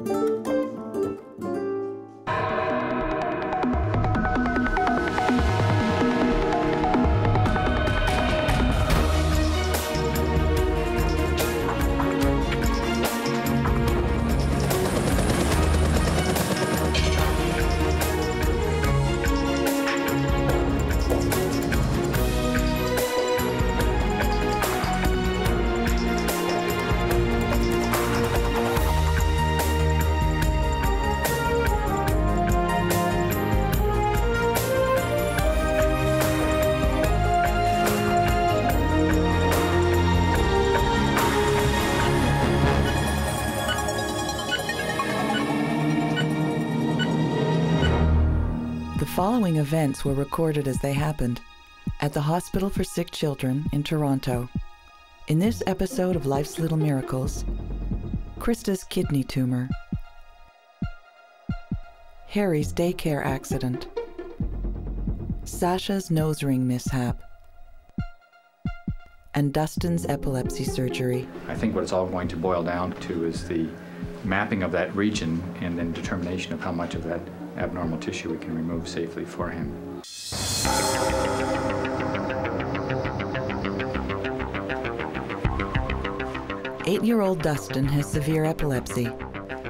The following events were recorded as they happened at the Hospital for Sick Children in Toronto. In this episode of Life's Little Miracles, Krysta's kidney tumor, Harry's daycare accident, Sascha's nose ring mishap, and Dustin's epilepsy surgery. I think what it's all going to boil down to is the mapping of that region and then determination of how much of that abnormal tissue we can remove safely for him. Eight year old Dustin has severe epilepsy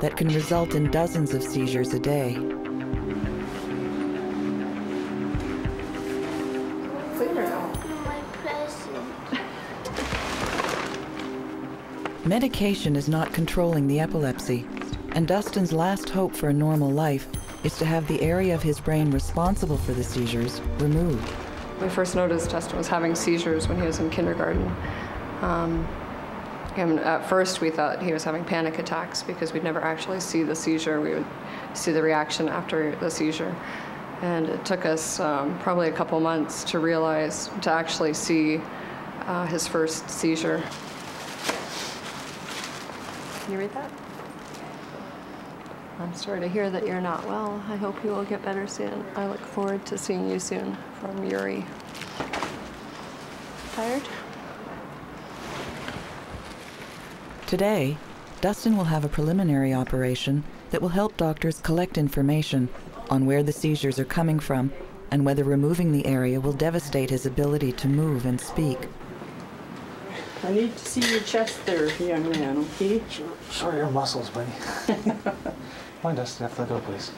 that can result in dozens of seizures a day. Medication is not controlling the epilepsy, and Dustin's last hope for a normal life is to have the area of his brain responsible for the seizures removed. We first noticed Dustin was having seizures when he was in kindergarten. Um, and at first, we thought he was having panic attacks because we'd never actually see the seizure. We would see the reaction after the seizure. And it took us um, probably a couple months to realize, to actually see uh, his first seizure. Can you read that? I'm sorry to hear that you're not well. I hope you will get better soon. I look forward to seeing you soon. From Yuri. Tired? Today, Dustin will have a preliminary operation that will help doctors collect information on where the seizures are coming from and whether removing the area will devastate his ability to move and speak. I need to see your chest there, young man, okay? Show your muscles, buddy. Come on, Dustin, have to let go, please.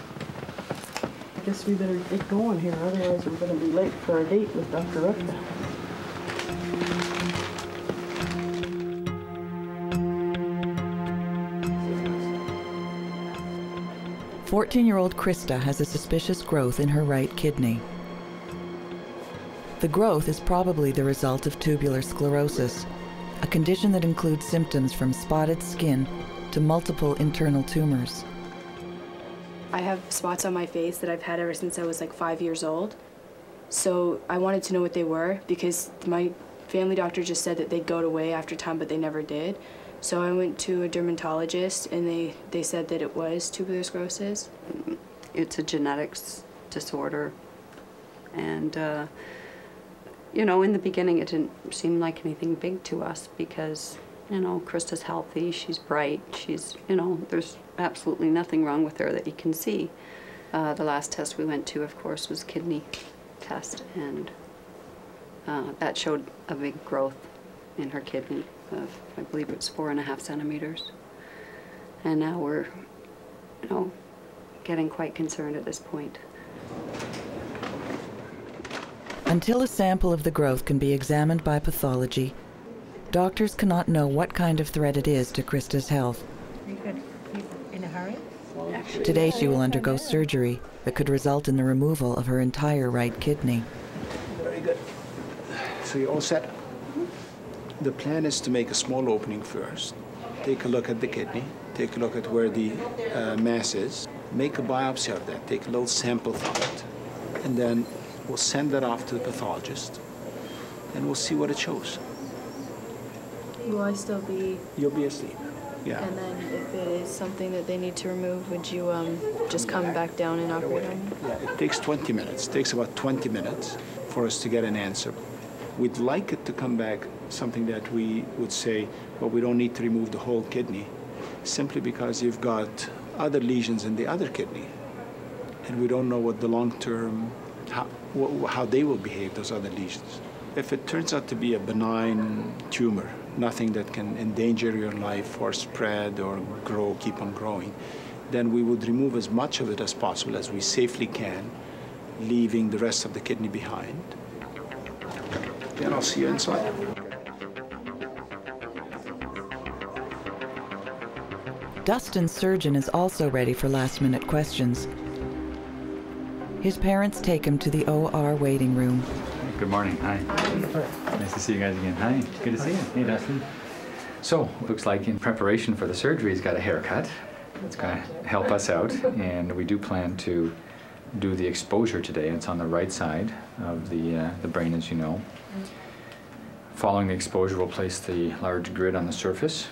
I guess we better get going here, otherwise we're gonna be late for our date with Dr. Rutka. 14 year old Krysta has a suspicious growth in her right kidney. The growth is probably the result of tuberous sclerosis, a condition that includes symptoms from spotted skin to multiple internal tumors. I have spots on my face that I've had ever since I was like five years old. So I wanted to know what they were because my family doctor just said that they'd go away after time, but they never did. So I went to a dermatologist and they, they said that it was tuberous sclerosis. it's a genetics disorder. And, uh, you know, in the beginning, it didn't seem like anything big to us because, you know, Krysta's healthy, she's bright, she's, you know, there's absolutely nothing wrong with her that you can see. Uh, the last test we went to, of course, was kidney test, and uh, that showed a big growth in her kidney of, I believe it was four and a half centimeters. And now we're, you know, getting quite concerned at this point. Until a sample of the growth can be examined by pathology, doctors cannot know what kind of threat it is to Krysta's health. Are you good? You in a hurry? Today she will undergo surgery that could result in the removal of her entire right kidney. Very good. So you're all set? The plan is to make a small opening first. Take a look at the kidney. Take a look at where the uh, mass is. Make a biopsy of that. Take a little sample from it. And then we'll send that off to the pathologist. And we'll see what it shows. Will I still be, You'll be asleep. Yeah. and then if it is something that they need to remove, would you um, just come back down and operate on me? Yeah, it takes 20 minutes. It takes about 20 minutes for us to get an answer. We'd like it to come back something that we would say, well, we don't need to remove the whole kidney, simply because you've got other lesions in the other kidney. And we don't know what the long term, how, how they will behave, those other lesions. If it turns out to be a benign tumor, nothing that can endanger your life or spread or grow, keep on growing, then we would remove as much of it as possible as we safely can, leaving the rest of the kidney behind. Then I'll see you inside. Dustin's surgeon is also ready for last minute questions. His parents take him to the OR waiting room. Good morning. Hi. Nice to see you guys again. Hi. Good to see you. Hey, Dustin. So, looks like in preparation for the surgery, he's got a haircut. It's going to help us out, and we do plan to do the exposure today. It's on the right side of the uh, the brain, as you know. Following the exposure, we'll place the large grid on the surface,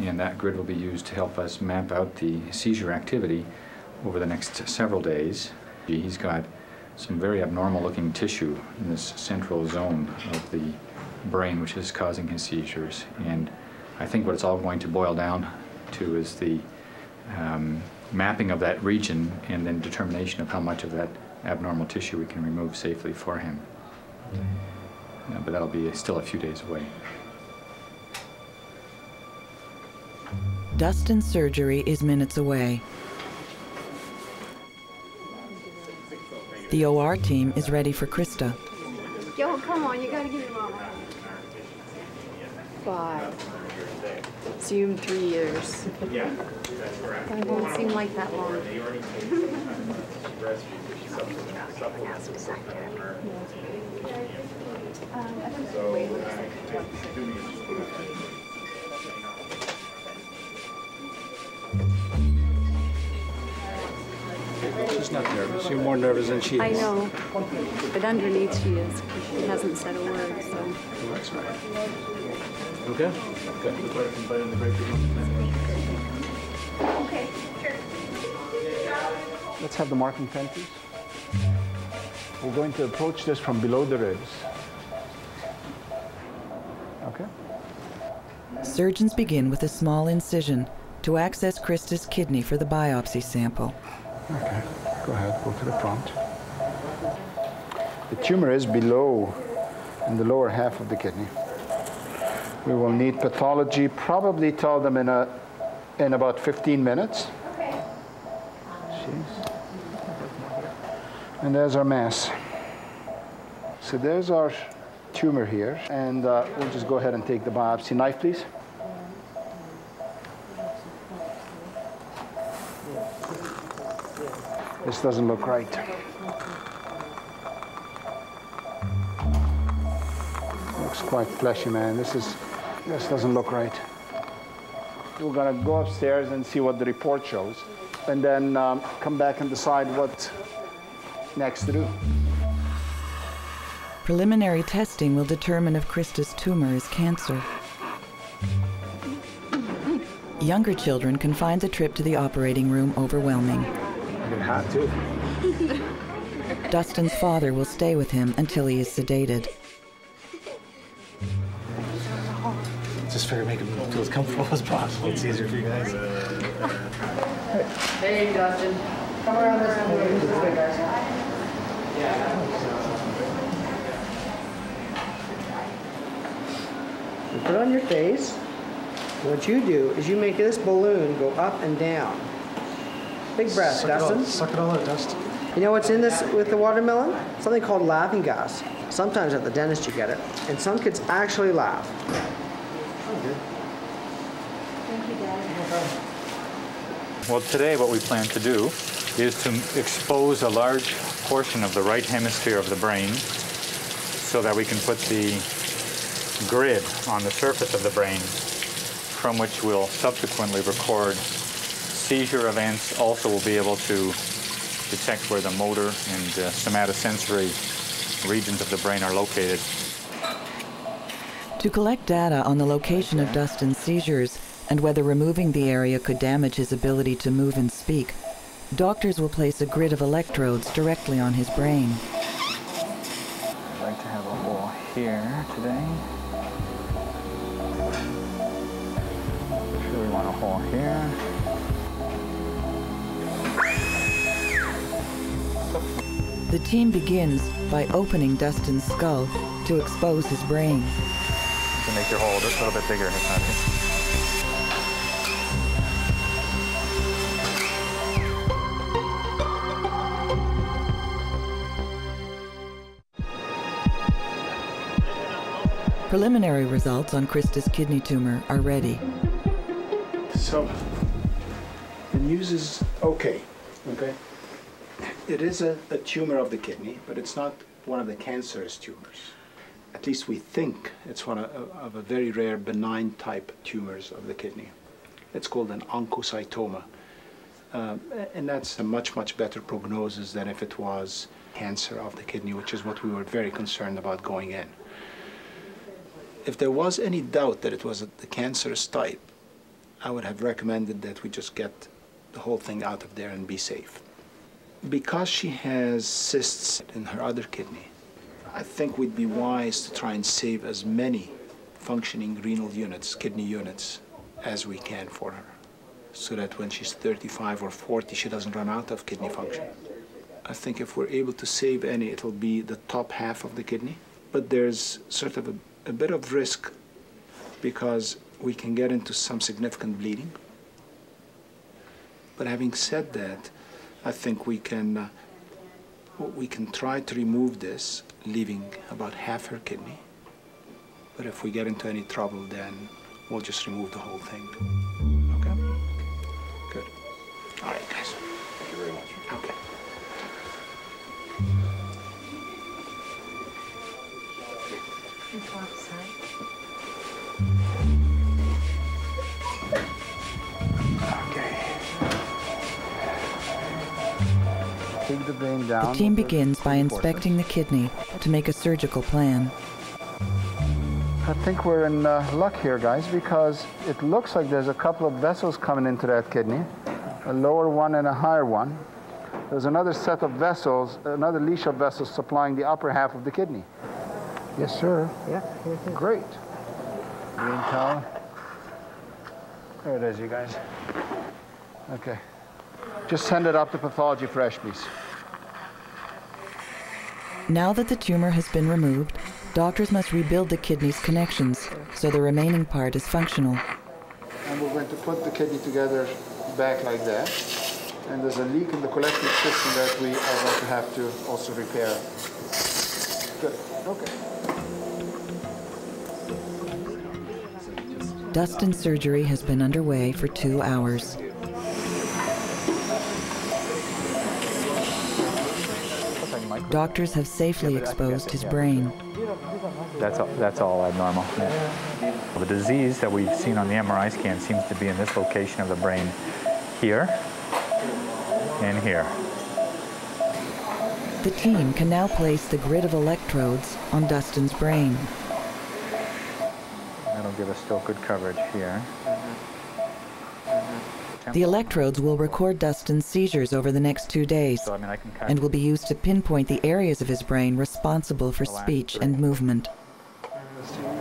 and that grid will be used to help us map out the seizure activity over the next several days. He's got some very abnormal looking tissue in this central zone of the brain which is causing his seizures. And I think what it's all going to boil down to is the um, mapping of that region and then determination of how much of that abnormal tissue we can remove safely for him. Uh, but that'll be still a few days away. Dustin's surgery is minutes away. The OR team is ready for Krysta. Yo, come on, you gotta give me mama. Five. See you in three years. Yeah it won't seem like that long. She's not nervous. You're more nervous than she is. I know, but underneath she is. she hasn't said a word, so. That's right. Okay? Okay, sure. Let's have the marking pen, please. We're going to approach this from below the ribs. Okay? Surgeons begin with a small incision to access Krysta's kidney for the biopsy sample. Okay. Go ahead, go to the front. The tumor is below, in the lower half of the kidney. We will need pathology, probably tell them in, a, in about 15 minutes. Jeez. And there's our mass. So there's our tumor here, and uh, we'll just go ahead and take the biopsy. Knife, please. This doesn't look right. Looks quite fleshy, man. This is, this doesn't look right. We're gonna go upstairs and see what the report shows, and then um, come back and decide what next to do. Preliminary testing will determine if Krista's tumor is cancer. Younger children can find the trip to the operating room overwhelming. It had to. Dustin's father will stay with him until he is sedated. Just figure make him feel as comfortable as possible. It's easier for you guys. Hey, Dustin. Come around this way, guys. You put it on your face. What you do is you make this balloon go up and down. Big breath, Suck it all- Dustin. Suck it all out, Dust. You know what's in this with the watermelon? Something called laughing gas. Sometimes at the dentist you get it, and some kids actually laugh. Okay. Thank you, Dad. Well, today what we plan to do is to expose a large portion of the right hemisphere of the brain so that we can put the grid on the surface of the brain from which we'll subsequently record seizure events. Also, we'll be able to detect where the motor and uh, somatosensory regions of the brain are located. To collect data on the location of Dustin's seizures and whether removing the area could damage his ability to move and speak, doctors will place a grid of electrodes directly on his brain. I'd like to have a hole here today. Sure we want a hole here. The team begins by opening Dustin's skull to expose his brain. You can make your hole just a little bit bigger if not. Preliminary results on Krysta's kidney tumor are ready. So, the news is okay. Okay. It is a, a tumor of the kidney, but it's not one of the cancerous tumors. At least we think it's one of, of a very rare benign type tumors of the kidney. It's called an oncocytoma. Um, and that's a much, much better prognosis than if it was cancer of the kidney, which is what we were very concerned about going in. If there was any doubt that it was the cancerous type, I would have recommended that we just get the whole thing out of there and be safe. Because she has cysts in her other kidney, I think we'd be wise to try and save as many functioning renal units, kidney units, as we can for her, so that when she's 35 or 40, she doesn't run out of kidney function. I think if we're able to save any, it'll be the top half of the kidney, but there's sort of a, a bit of risk because we can get into some significant bleeding. But having said that, I think we can uh, we can try to remove this, leaving about half her kidney. But if we get into any trouble, then we'll just remove the whole thing. Okay? Good. All right, guys. The brain down. The team begins by inspecting the kidney to make a surgical plan. I think we're in uh, luck here, guys, because it looks like there's a couple of vessels coming into that kidney, a lower one and a higher one. There's another set of vessels, another leash of vessels supplying the upper half of the kidney. Yes, sir. Yeah, here it is. Great. Green towel. There it is, you guys. Okay. Just send it up to pathology fresh, please. Now that the tumor has been removed, doctors must rebuild the kidney's connections so the remaining part is functional. And we're going to put the kidney together back like that. And there's a leak in the collecting system that we are going to have to also repair. Good. Okay. Dustin's surgery has been underway for two hours. Doctors have safely exposed his brain. That's all, that's all abnormal. Yeah. The disease that we've seen on the MRI scan seems to be in this location of the brain here and here. The team can now place the grid of electrodes on Dustin's brain. That'll give us still good coverage here. The electrodes will record Dustin's seizures over the next two days So I mean I can and will be used to pinpoint the areas of his brain responsible for speech and movement.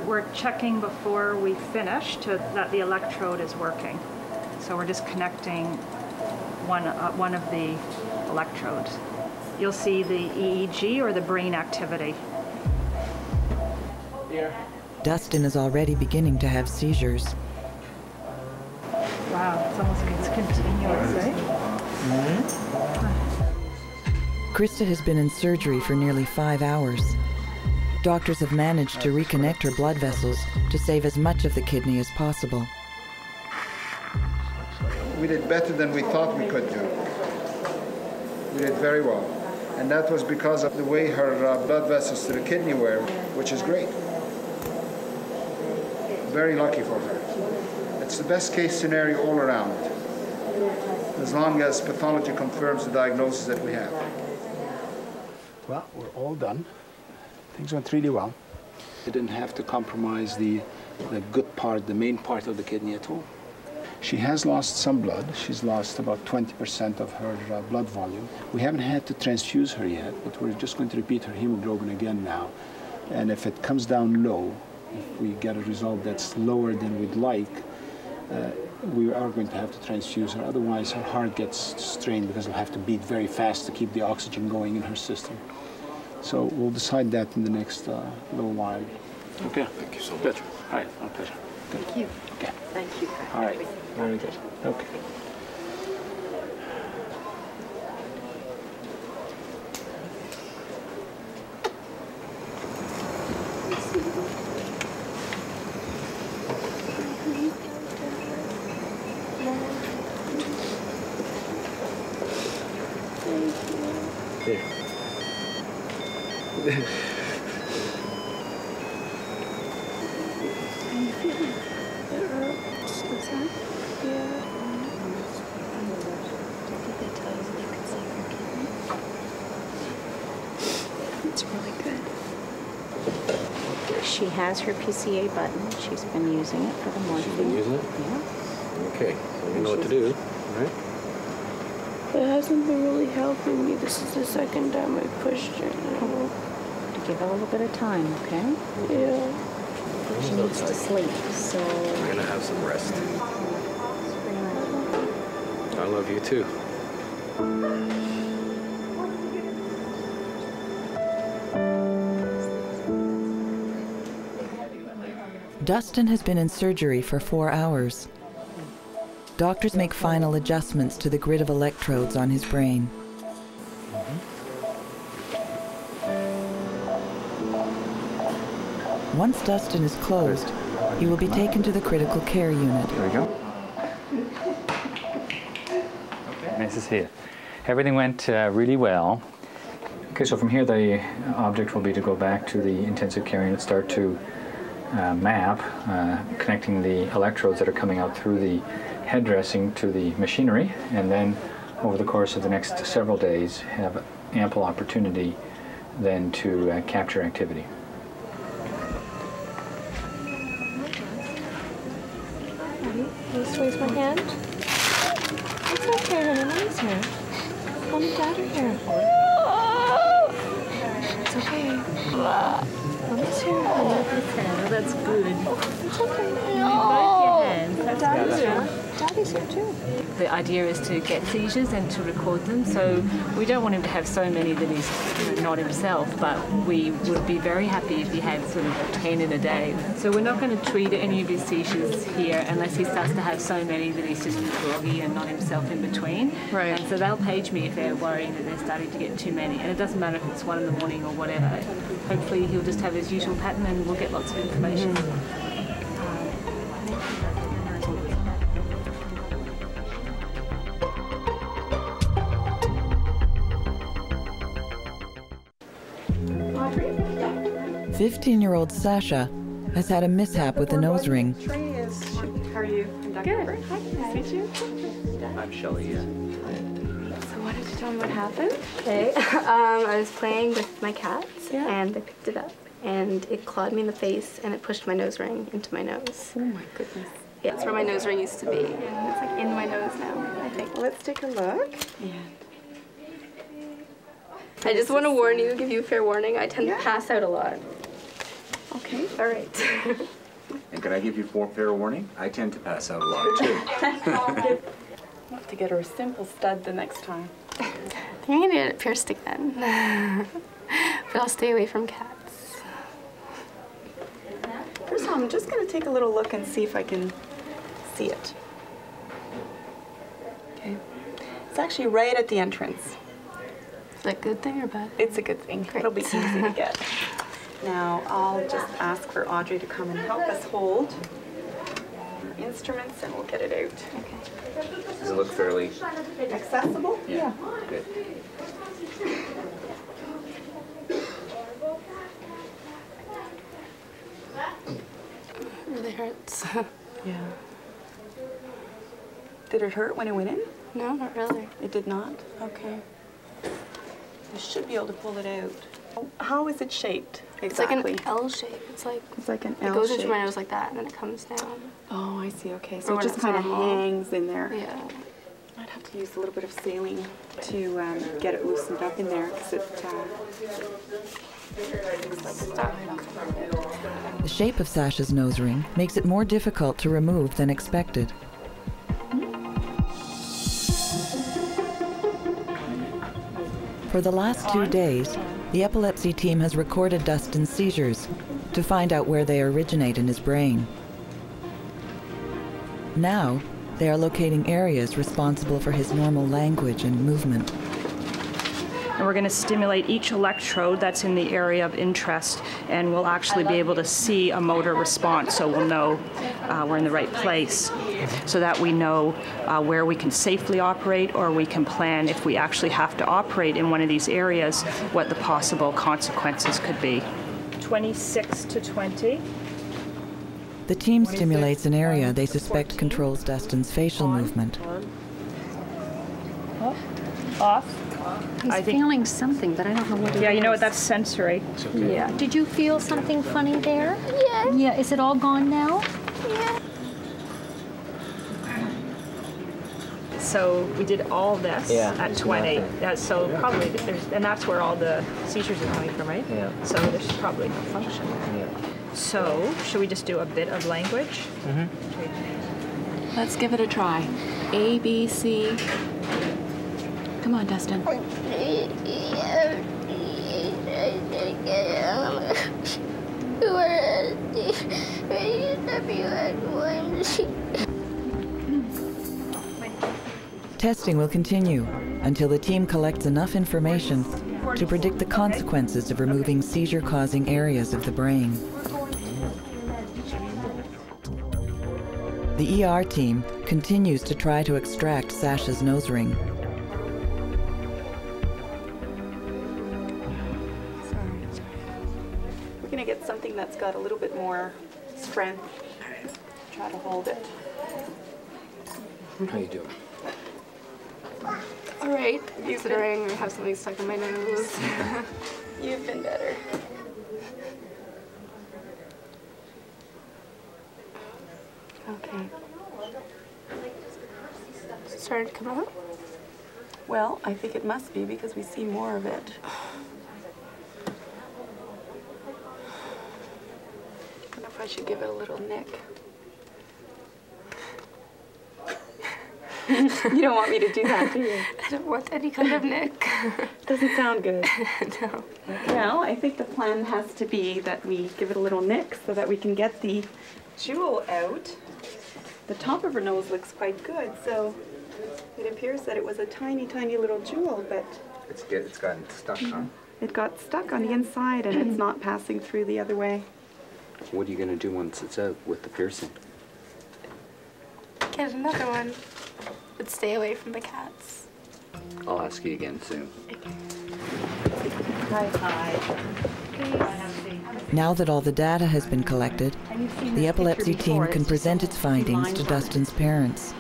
We're checking before we finish to, that the electrode is working. So we're just connecting one, uh, one of the electrodes. You'll see the EEG or the brain activity. Dustin is already beginning to have seizures. Wow, it's almost it's continuous, eh? Krysta has been in surgery for nearly five hours. Doctors have managed to reconnect her blood vessels to save as much of the kidney as possible. We did better than we thought we could do. We did very well. And that was because of the way her uh, blood vessels to the kidney were, which is great. Very lucky for her. It's the best case scenario all around, as long as pathology confirms the diagnosis that we have. Well, we're all done. Things went really well. We didn't have to compromise the, the good part, the main part of the kidney at all. She has lost some blood. She's lost about 20% of her uh, blood volume. We haven't had to transfuse her yet, but we're just going to repeat her hemoglobin again now. And if it comes down low, if we get a result that's lower than we'd like, uh, we are going to have to transfuse her. Otherwise, her heart gets strained because it'll have to beat very fast to keep the oxygen going in her system. So we'll decide that in the next uh, little while. Okay. Thank you so much. Good. All right. My pleasure. Good. Thank you. Okay. Thank you. All right. Very good. Okay. It's really good. She has her PCA button. She's been using it for the morphine. She's been using it? Yeah. Okay, so you know what to do, right? It hasn't been really helping me. This is the second time I pushed it. now. To give her a little bit of time, okay? Mm-hmm. Yeah. She needs to sleep, so. We're gonna have some rest. I love you too. Dustin has been in surgery for four hours. Doctors make final adjustments to the grid of electrodes on his brain. Once Dustin is closed, he will be taken to the critical care unit. There we go. To see you. Everything went uh, really well. Okay, so from here the object will be to go back to the intensive care unit, and start to uh, map, uh, connecting the electrodes that are coming out through the head dressing to the machinery, and then over the course of the next several days have ample opportunity then to uh, capture activity. You squeeze my hand? It's okay, honey. Here. Mom and Dad are here. It's okay. Mommy's here, honey. That's good. It's okay. Both your hands. That's good. Here. Daddy's here too. The idea is to get seizures and to record them. So we don't want him to have so many that he's not himself, but we would be very happy if he had sort of 10 in a day. So we're not going to treat any of his seizures here unless he starts to have so many that he's just groggy and not himself in between. Right. And so they'll page me if they're worrying that they're starting to get too many. And it doesn't matter if it's one in the morning or whatever. Hopefully he'll just have his usual pattern and we'll get lots of information. Mm-hmm. Fifteen-year-old Sascha has had a mishap with the nose ring. How are you? I'm Dr. Good. Hi, nice to meet you. I'm Shelly, yeah. So why don't you tell me what happened? Okay. Um, I was playing with my cats and I picked it up and it clawed me in the face and it pushed my nose ring into my nose. Oh my goodness. Yeah, that's where my nose ring used to be and it's like in my nose now, I think. Let's take a look. Yeah. I just want to warn you, give you a fair warning. I tend to pass out a lot. Okay. All right. And can I give you fair fair warning? I tend to pass out a lot too. We'll have to get her a simple stud the next time. I think I'm gonna get it pierced again. but I'll stay away from cats. First of all, I'm just going to take a little look and see if I can see it. Okay. It's actually right at the entrance. Is that a good thing or bad? It's a good thing. It'll be easy to get. Now, I'll just ask for Audrey to come and help us hold our instruments and we'll get it out. Okay. Does it look fairly? Accessible? Yeah. Good. It really hurts. Yeah. Did it hurt when it went in? No, not really. It did not? Okay. You should be able to pull it out. How is it shaped? Exactly. It's like an L shape. It's like it's like an L shape. It goes into my nose like that, and then it comes down. Oh, I see. Okay, so or it just kind of hangs in there. Yeah. I'd have to use a little bit of saline to um, get it loosened up in there because it. Uh, the shape of Sascha's nose ring makes it more difficult to remove than expected. For the last two days, the epilepsy team has recorded Dustin's seizures to find out where they originate in his brain. Now, they are locating areas responsible for his normal language and movement. And we're going to stimulate each electrode that's in the area of interest, and we'll actually be able to see a motor response, so we'll know uh, we're in the right place, so that we know uh, where we can safely operate or we can plan if we actually have to operate in one of these areas, what the possible consequences could be. 26 to 20. The team stimulates an area they suspect controls Dustin's facial movement. Off. He's I think- feeling something, but I don't know what it is. Yeah, you know what? That's sensory. Yeah. Did you feel something funny there? Yeah. Yeah. Is it all gone now? Yeah. So we did all this Yeah, at there's 20. nothing. Yeah, so probably there's, and that's where all the seizures are coming from, right? Yeah. So there's probably no function. Yeah. So should we just do a bit of language? Mm-hmm. Let's give it a try. A, B, C. Come on, Dustin. Testing will continue until the team collects enough information to predict the consequences of removing seizure causing areas of the brain. The ER team continues to try to extract Sascha's nose ring. Little bit more strength. Try to hold it. How you doing? All right, considering I have something stuck in my nose. You've been better. Okay. Started to come out? Well, I think it must be because we see more of it. I don't know if I should give it a little nick. you don't want me to do that, do you? I don't want any kind of nick. Doesn't sound good. no. Well, I think the plan has to be that we give it a little nick so that we can get the jewel out. The top of her nose looks quite good, so it appears that it was a tiny, tiny little jewel, but It's get, it's gotten stuck, huh? it got stuck on the inside and it's not passing through the other way. What are you gonna do once it's out with the piercing? Get another one. But stay away from the cats. I'll ask you again soon. Hi. Hi. Now that all the data has been collected, the epilepsy team can present its findings to Dustin's parents.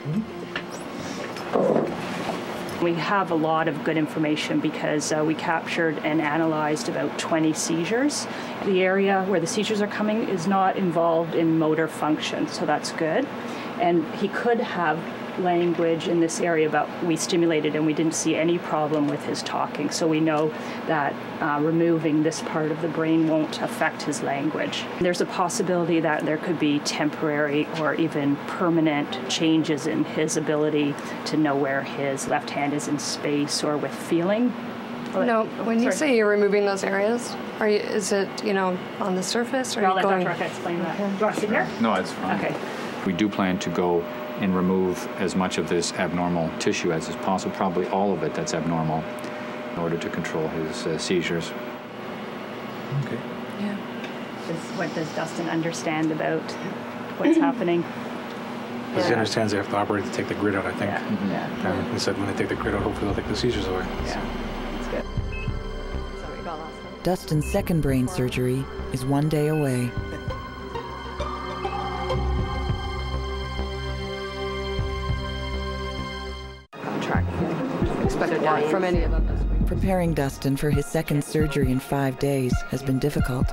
We have a lot of good information because uh, we captured and analyzed about 20 seizures. The area where the seizures are coming is not involved in motor function, so that's good. And he could have language in this area, but we stimulated and we didn't see any problem with his talking. So we know that uh, removing this part of the brain won't affect his language. There's a possibility that there could be temporary or even permanent changes in his ability to know where his left hand is in space or with feeling. No, when you say you're removing those areas, are you, is it, you know, on the surface or are I'll you let going? Dr. Arquette explain that. Do you want to sit here? No, it's fine. Okay. We do plan to go and remove as much of this abnormal tissue as is possible, probably all of it that's abnormal, in order to control his uh, seizures. Okay. Does, what does Dustin understand about what's happening? As he understands, they have to operate to take the grid out, I think. Yeah. And he said when they take the grid out, hopefully they'll take the seizures away. Yeah. That's good. Dustin's second brain surgery is one day away. Expected from any of them. Preparing Dustin for his second surgery in five days has been difficult.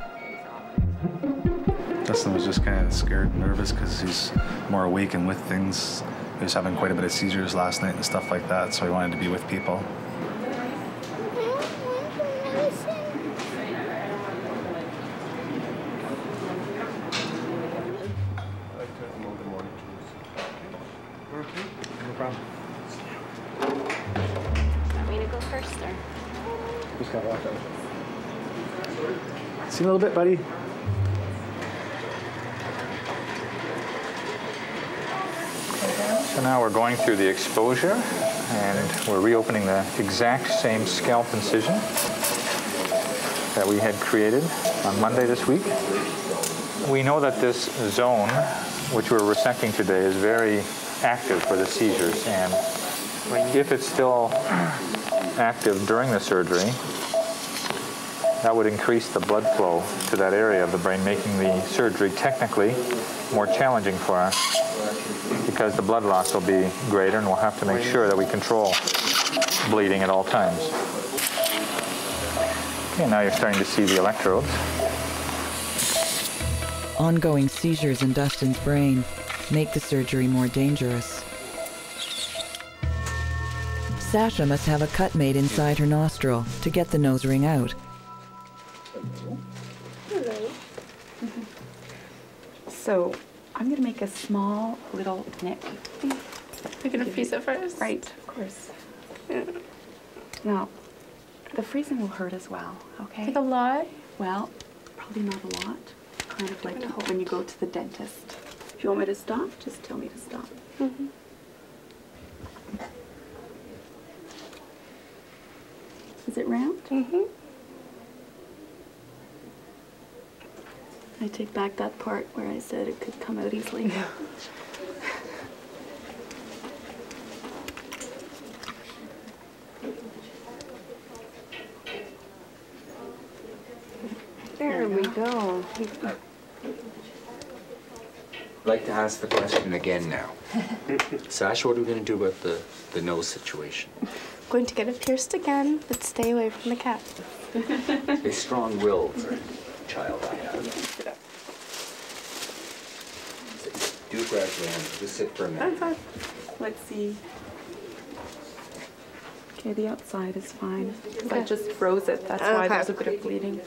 Dustin was just kind of scared and nervous because he's more awake and with things. He was having quite a bit of seizures last night and stuff like that, so he wanted to be with people. Bit, buddy. So now we're going through the exposure and we're reopening the exact same scalp incision that we had created on Monday this week. We know that this zone, which we're resecting today, is very active for the seizures and if it's still active during the surgery, that would increase the blood flow to that area of the brain, making the surgery technically more challenging for us because the blood loss will be greater and we'll have to make sure that we control bleeding at all times. Okay, now you're starting to see the electrodes. Ongoing seizures in Dustin's brain make the surgery more dangerous. Sascha must have a cut made inside her nostril to get the nose ring out. So I'm going to make a small little nick. You're gonna freeze it first? Right, of course. Now, the freezing will hurt as well, okay? Like a lot? Well, probably not a lot. Kind of like when you go to the dentist. If you want me to stop, just tell me to stop. Mm-hmm. Is it round? Mm-hmm. I take back that part where I said it could come out easily. There we go. I'd like to ask the question again now. Sascha, what are we going to do about the, the nose situation? Going to get it pierced again, but stay away from the cat. A strong will for a child I have. Do grab your hand. Just sit for a minute. That's fine. Let's see. Okay, the outside is fine. 'cause I just froze it. That's why there's a bit of bleeding.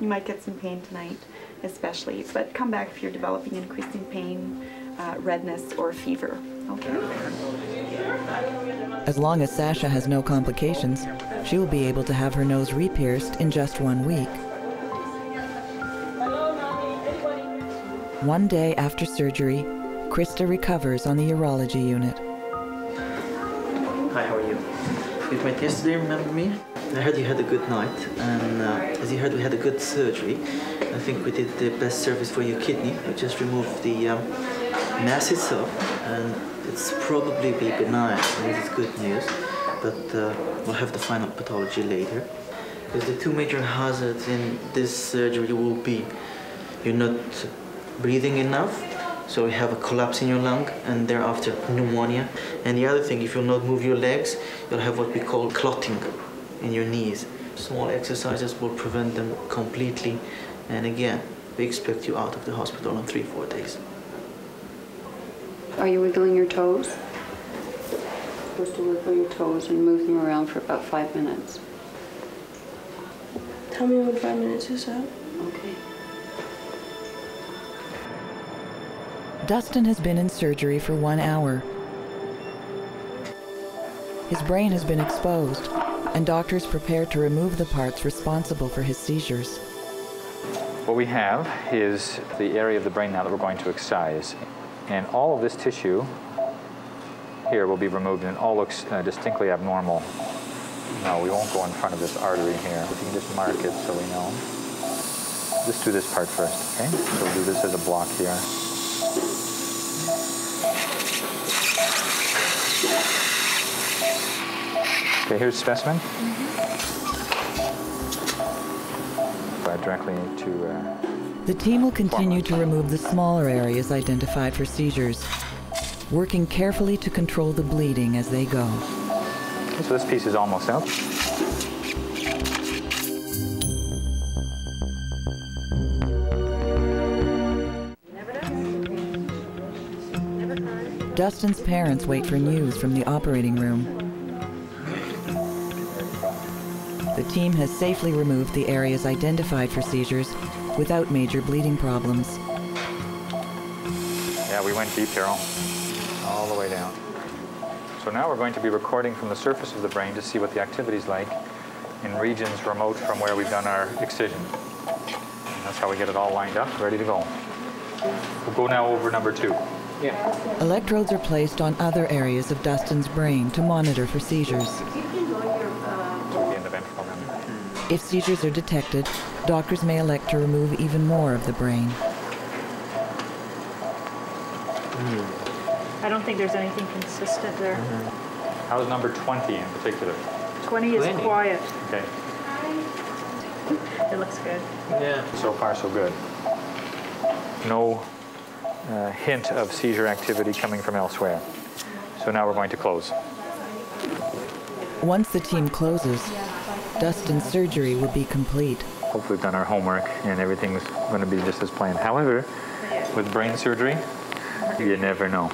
You might get some pain tonight, especially. But come back if you're developing increasing pain, uh, redness, or fever. Okay? As long as Sascha has no complications, she will be able to have her nose re-pierced in just one week. One day after surgery, Krysta recovers on the urology unit. Hi, how are you? You met yesterday, remember me? I heard you had a good night, and uh, as you heard, we had a good surgery. I think we did the best service for your kidney. We just removed the um, mass itself, and it's probably be benign. This is good news, but uh, we'll have the final pathology later. Because the two major hazards in this surgery will be you're not breathing enough, so you have a collapse in your lung, and thereafter pneumonia. And the other thing, if you'll not move your legs, you'll have what we call clotting in your knees. Small exercises will prevent them completely. And again, we expect you out of the hospital in three, four days. Are you wiggling your toes? Supposed to wiggle your toes and move them around for about five minutes. Tell me when five minutes is up. Okay. Dustin has been in surgery for one hour. His brain has been exposed, and doctors prepare to remove the parts responsible for his seizures. What we have is the area of the brain now that we're going to excise. And all of this tissue here will be removed and it all looks uh, distinctly abnormal. No, we won't go in front of this artery here. If you can just mark it so we know. Just do this part first, okay? So we'll do this as a block here. Okay, here's specimen. Uh, directly to uh, The team will continue to remove the smaller areas identified for seizures, working carefully to control the bleeding as they go. So this piece is almost out. Dustin's parents wait for news from the operating room. The team has safely removed the areas identified for seizures without major bleeding problems. Yeah, we went deep, Carol. All the way down. So now we're going to be recording from the surface of the brain to see what the activity is like in regions remote from where we've done our excision. And that's how we get it all lined up, ready to go. We'll go now over number two. Yeah. Electrodes are placed on other areas of Dustin's brain to monitor for seizures. If seizures are detected, doctors may elect to remove even more of the brain. I don't think there's anything consistent there. How's number 20 in particular? 20 is 20. quiet. Okay. It looks good. Yeah. So far, so good. No uh, hint of seizure activity coming from elsewhere. So now we're going to close. Once the team closes, Dustin's surgery will be complete. Hopefully we've done our homework and everything's going to be just as planned. However, with brain surgery, you never know.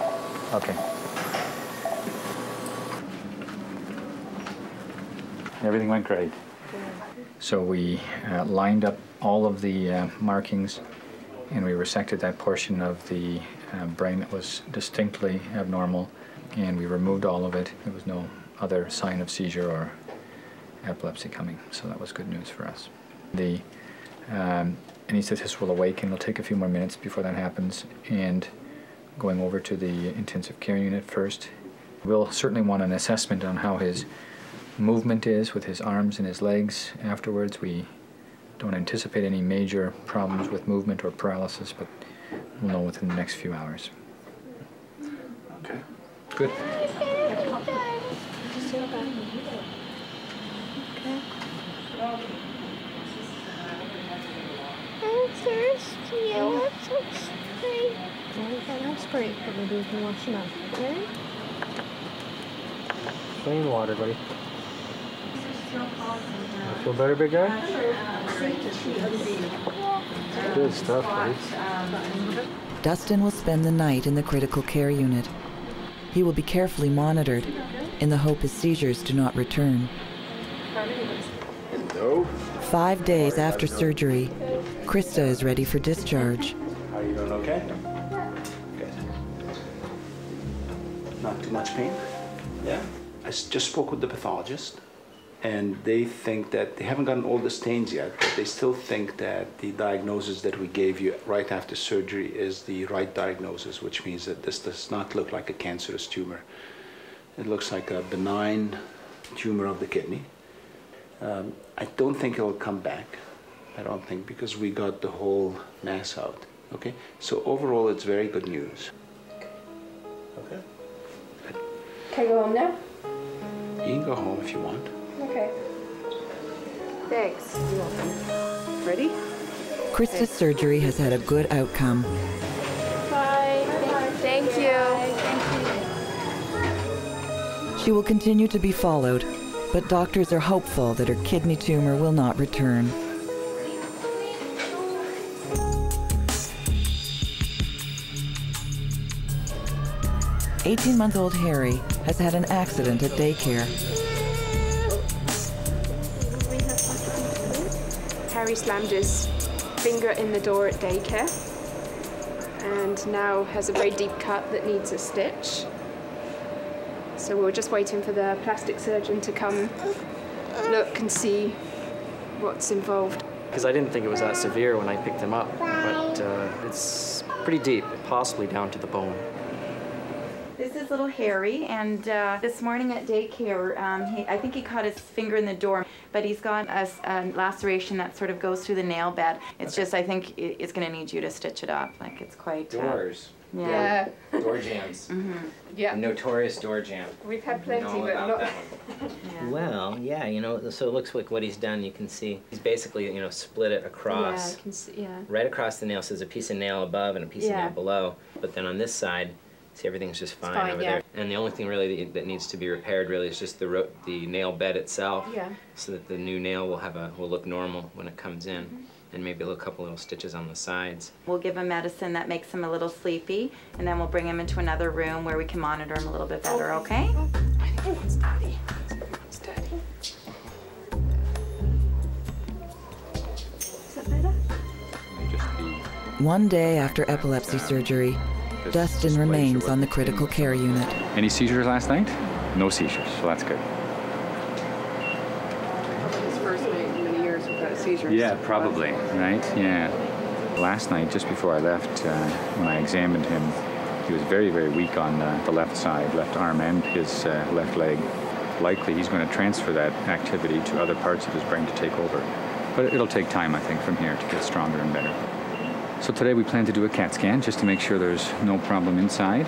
Okay. Everything went great. So we uh, lined up all of the uh, markings and we resected that portion of the uh, brain that was distinctly abnormal and we removed all of it. There was no other sign of seizure or epilepsy coming, so that was good news for us. The um, anesthetist will awaken. It'll take a few more minutes before that happens, and going over to the intensive care unit first. We'll certainly want an assessment on how his movement is with his arms and his legs afterwards. We don't anticipate any major problems with movement or paralysis, but we'll know within the next few hours. Okay. Good. I'm thirsty. I want some spray. Well, we got no spray, but maybe we can wash them up, okay? Plain water, buddy. Feel better, big guy? Good stuff, buddy. Dustin will spend the night in the critical care unit. He will be carefully monitored in the hope his seizures do not return. Five days after surgery, Krysta is ready for discharge. Are you doing? Okay. Good. Not too much pain. Yeah. I just spoke with the pathologist, and they think that they haven't gotten all the stains yet, but they still think that the diagnosis that we gave you right after surgery is the right diagnosis, which means that this does not look like a cancerous tumor. It looks like a benign tumor of the kidney. Um, I don't think it'll come back. I don't think because we got the whole mass out. Okay, so overall, it's very good news. Okay. Can I go home now? You can go home if you want. Okay. Thanks. You're welcome. Ready? Krysta's surgery has had a good outcome. Bye. Thank you. She will continue to be followed, but doctors are hopeful that her kidney tumor will not return. Eighteen-month-old Harry has had an accident at daycare. Harry slammed his finger in the door at daycare and now has a very deep cut that needs a stitch. So we're just waiting for the plastic surgeon to come look and see what's involved. Because I didn't think it was that severe when I picked him up, but uh, it's pretty deep, possibly down to the bone. This is little Harry, and uh, this morning at daycare, um, he, I think he caught his finger in the door, but he's got a laceration that sort of goes through the nail bed. It's just, I think it, it's going to need you to stitch it up. Like it's quite. uh, Doors. yeah. Door jams. hmm Yeah. Notorious door jam. We've had plenty, but not. that one. Well, yeah, you know, so it looks like what he's done, you can see, he's basically, you know, split it across. Yeah, I can see, yeah. Right across the nail, so there's a piece of nail above and a piece Yeah. of nail below. But then on this side, see, everything's just fine, fine, over yeah. there. And the only thing really that, that needs to be repaired really is just the ro- the nail bed itself. Yeah. So that the new nail will have a will look normal when it comes in, Mm-hmm. and maybe a little couple little stitches on the sides. We'll give him medicine that makes him a little sleepy, and then we'll bring him into another room where we can monitor him a little bit better, okay? Is that better? One day after epilepsy surgery, Dustin remains on the critical care unit. Any seizures last night? No seizures, so that's good. How long has this many years without seizures. Yeah, probably, right? Yeah. Last night, just before I left, uh, when I examined him, he was very, very weak on uh, the left side, left arm and his uh, left leg. Likely he's going to transfer that activity to other parts of his brain to take over. But it'll take time, I think, from here to get stronger and better. So today we plan to do a CAT scan just to make sure there's no problem inside.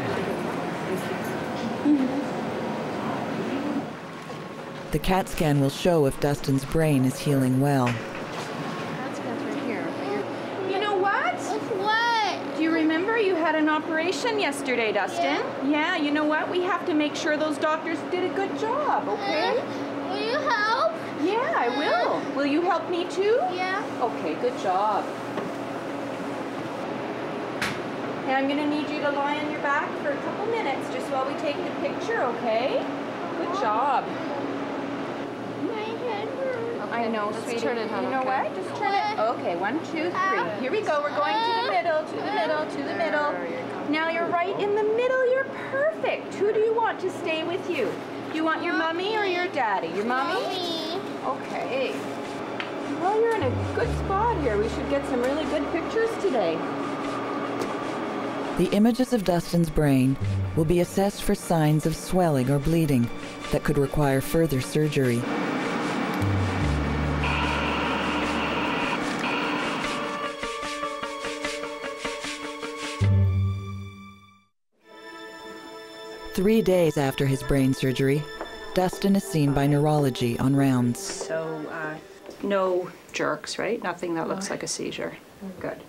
The CAT scan will show if Dustin's brain is healing well. Cat scan's right here. You know what? What? Do you remember you had an operation yesterday, Dustin? Yeah. you know what? We have to make sure those doctors did a good job, uh, okay? Will you help? Yeah, I will. Uh, will you help me too? Yeah. Okay, good job. And I'm gonna need you to lie on your back for a couple minutes just while we take the picture, okay? Good job. My head hurts. I know, let's sweetie. turn it on, You know okay? what? Just turn it. Okay, one, two, three. Ah. Here we go. We're going to the ah. middle, to the middle, to the middle. Now you're right in the middle. You're perfect. Who do you want to stay with you? Do you want your mommy or your daddy? Your mommy? Okay. Well, you're in a good spot here. We should get some really good pictures today. The images of Dustin's brain will be assessed for signs of swelling or bleeding that could require further surgery. Three days after his brain surgery, Dustin is seen by neurology on rounds. So, uh, no jerks, right? Nothing that looks like a seizure. Good.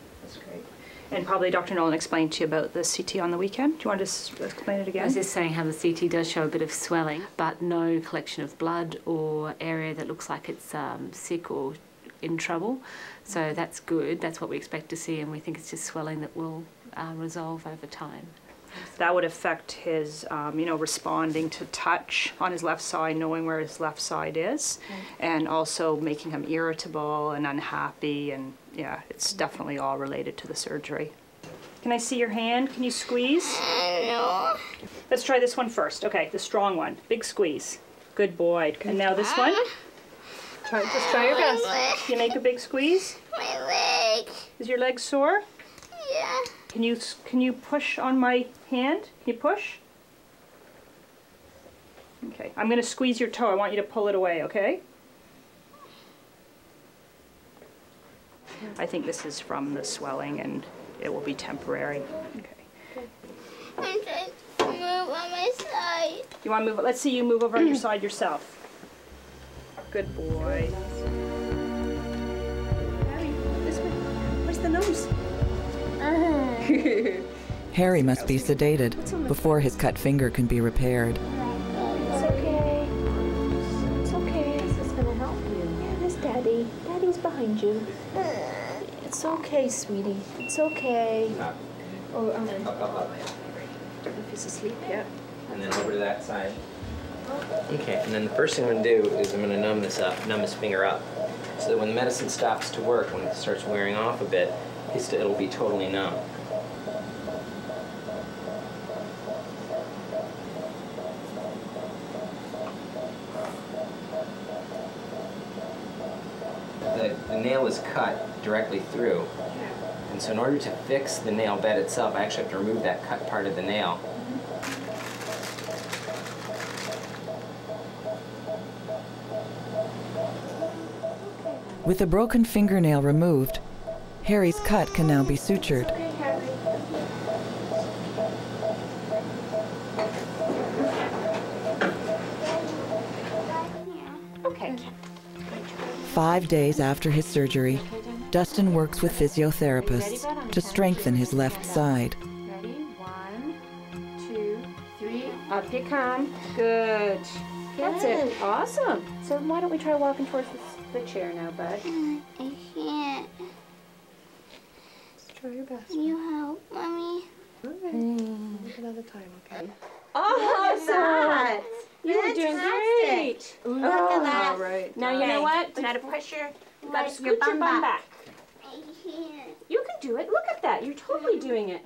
And probably Dr. Nolan explained to you about the CT on the weekend. Do you want to explain it again? I was just saying how the CT does show a bit of swelling, but no collection of blood or area that looks like it's um, sick or in trouble. So that's good. That's what we expect to see, and we think it's just swelling that will uh, resolve over time. That would affect his, um, you know, responding to touch on his left side, knowing where his left side is, and also making him irritable and unhappy. And yeah, it's definitely all related to the surgery. Can I see your hand? Can you squeeze? No. Let's try this one first. Okay, the strong one. Big squeeze. Good boy. And now this one. Try, just try your best. You make a big squeeze. My leg. Is your leg sore? Yeah. Can you can you push on my hand? Can you push? Okay. I'm going to squeeze your toe. I want you to pull it away, okay? I think this is from the swelling and it will be temporary. Okay. I'm trying to move on my side. You want to move? Let's see you move over on your side yourself. Good boy. This way. Where's the nose? Harry must be sedated before his cut finger can be repaired. It's okay. It's okay. This is gonna help you. Yes, Daddy. Daddy's behind you. It's okay, sweetie. It's okay. Oh, um, if he's asleep yet. and then over to that side. Okay, and then the first thing I'm gonna do is I'm gonna numb this up, numb his finger up, so that when the medicine stops to work, when it starts wearing off a bit, it'll be totally numb. The, the nail is cut directly through, and so in order to fix the nail bed itself, I actually have to remove that cut part of the nail. With the broken fingernail removed, Harry's cut can now be sutured. Okay. Five days after his surgery, Dustin works with physiotherapists to strengthen his left side. Ready? One, two, three. Up you come. Good. That's it. Awesome. So why don't we try walking towards the, the chair now, bud? push your, you gotta scoot your bum, your bum back. back. You can do it. Look at that. You're totally doing it.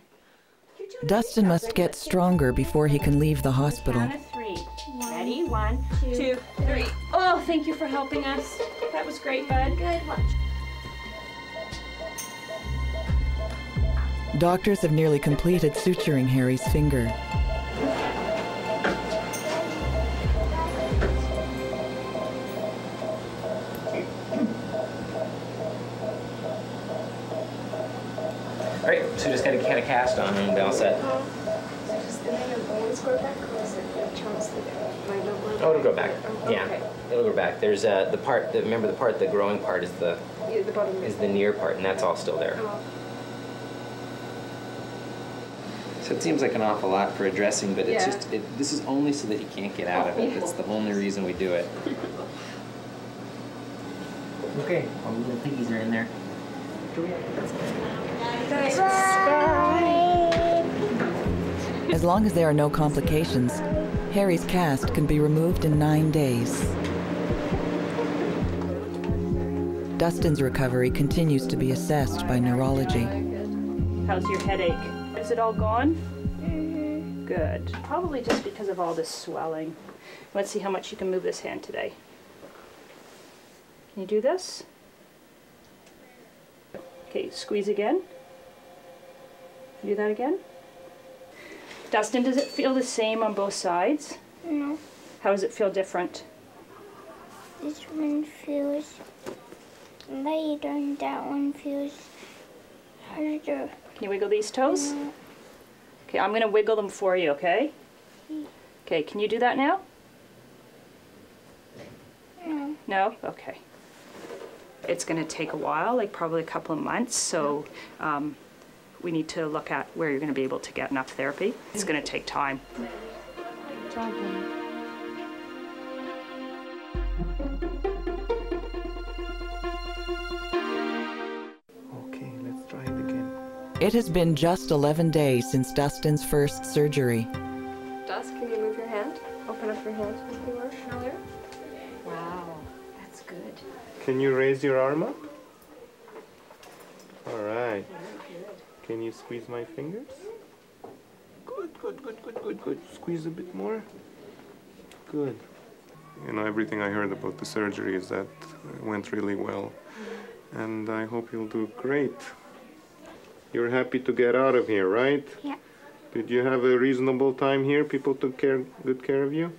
Doing Dustin must get stronger before he can leave the hospital. On three. One, Ready? One, two, two three. three. Oh, thank you for helping us. That was great, bud. Good. Watch. Doctors have nearly completed suturing Harry's finger. Right, so just gotta get a cast on and we'll be all set. Oh, it'll go back. Yeah, it'll go back. There's uh, the part. The, remember the part. The growing part is the Yeah, the bottom is the near part, and that's all still there. So it seems like an awful lot for addressing, dressing, but it's Yeah. just it, this is only so that you can't get out of it. It's the only reason we do it. Okay, all the little piggies are in there. As long as there are no complications, Harry's cast can be removed in nine days. Dustin's recovery continues to be assessed by neurology. How's your headache? Is it all gone? Good. Probably just because of all this swelling. Let's see how much you can move this hand today. Can you do this? Okay, squeeze again. Do that again. Dustin, does it feel the same on both sides? No. How does it feel different? This one feels lighter and that one feels harder. Can you wiggle these toes? Okay, I'm gonna wiggle them for you, okay? Mm. Okay, can you do that now? No. No? Okay. It's gonna take a while, like probably a couple of months, so um, we need to look at where you're gonna be able to get enough therapy. It's gonna take time. Okay, let's try it again. It has been just 11 days since Dustin's first surgery. Can you raise your arm up? All right. Can you squeeze my fingers? Good, good, good, good, good, good. Squeeze a bit more. Good. You know, everything I heard about the surgery is that it went really well. And I hope you'll do great. You're happy to get out of here, right? Yeah. Did you have a reasonable time here? People took care, good care of you?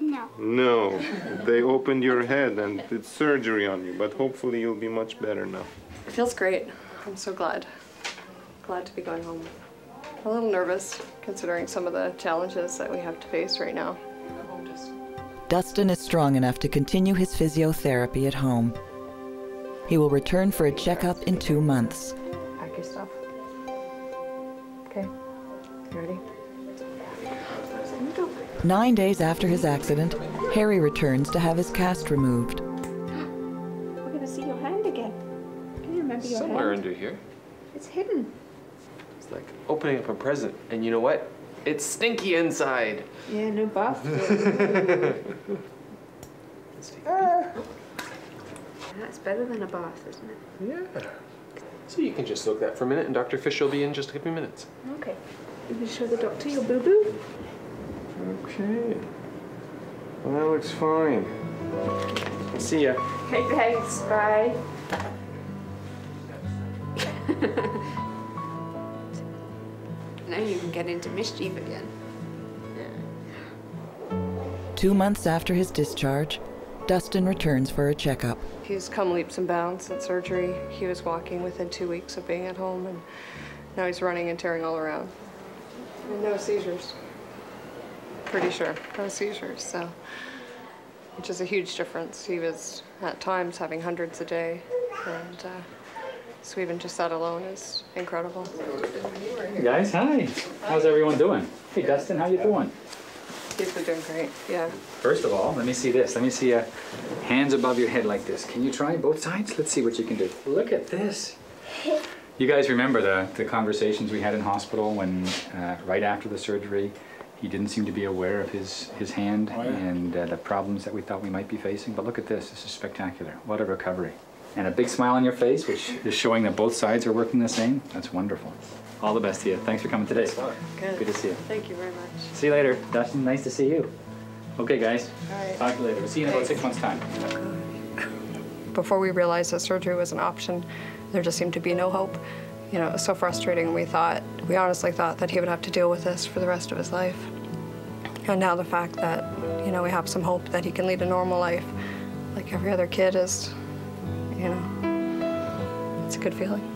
No. No, they opened your head and did surgery on you, but hopefully you'll be much better now. It feels great. I'm so glad. Glad to be going home. A little nervous considering some of the challenges that we have to face right now. Dustin is strong enough to continue his physiotherapy at home. He will return for a checkup in two months. Pack your stuff. Okay. You ready? Nine days after his accident, Harry returns to have his cast removed. We're gonna see your hand again. Can you remember your hand? Somewhere hand? under here. It's hidden. It's like opening up a present. And you know what? It's stinky inside. Yeah, no bath. That's better than a bath, isn't it? Yeah. So you can just look that for a minute, and Dr. Fisher will be in just a few minutes. Okay. You can show the doctor your boo boo. Okay. Well, that looks fine. See ya. Okay, thanks. Bye. Now you can get into mischief again. Two months after his discharge, Dustin returns for a checkup. He's come leaps and bounds since surgery. He was walking within two weeks of being at home, and now he's running and tearing all around. And no seizures. Pretty sure, no seizures, so. Which is a huge difference. He was at times having hundreds a day, and uh, so even just that alone is incredible. Hey guys, hi. How's everyone doing? Hey Dustin, how you doing? He's been doing great, yeah. First of all, let me see this. Let me see uh, hands above your head like this. Can you try both sides? Let's see what you can do. Look at this. You guys remember the, the conversations we had in hospital when, uh, right after the surgery, he didn't seem to be aware of his, his hand and uh, the problems that we thought we might be facing. But look at this. This is spectacular. What a recovery. And a big smile on your face, which is showing that both sides are working the same. That's wonderful. All the best to you. Thanks for coming today. Good. Good to see you. Thank you very much. See you later. Dustin, nice to see you. Okay, guys. All right. Talk to you later. We'll see you in about six months' time. Before we realized that surgery was an option, there just seemed to be no hope. You know, it was so frustrating. We thought, we honestly thought that he would have to deal with this for the rest of his life. And now the fact that, you know, we have some hope that he can lead a normal life like every other kid is, you know, it's a good feeling.